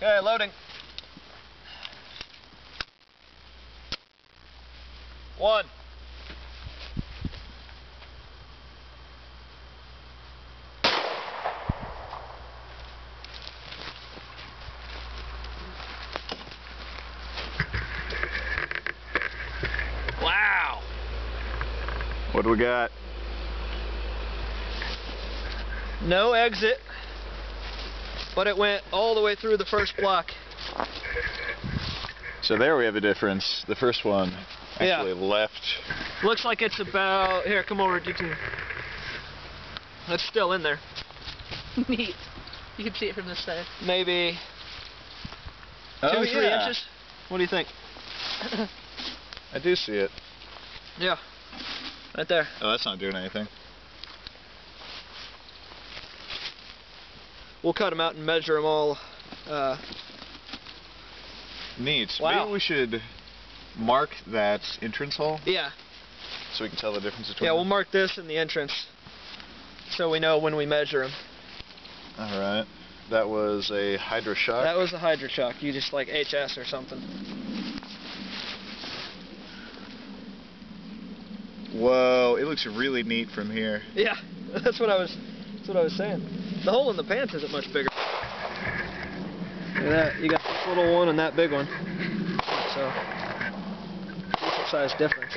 Okay, loading. One. Wow. What do we got? No exit, but it went all the way through the first block. So there we have a difference. The first one Yeah. actually left. Looks like it's about. Here, come over, D2. It's still in there. Neat. You can see it from this side. Maybe oh, two, oh, three yeah. inches. What do you think? I do see it. Yeah. Right there. Oh, that's not doing anything. We'll cut them out and measure them all. Uh, Neat. Wow. Maybe we should mark that entrance hole yeah. so we can tell the difference between Yeah, we'll them. mark this in the entrance so we know when we measure them. All right. That was a Hydra-Shok. That was a Hydra-Shok. You just like HS or something. Whoa, it looks really neat from here. Yeah, that's what I was. That's what I was saying. The hole in the pants isn't much bigger. Look at that. You got this little one and that big one. So, size difference.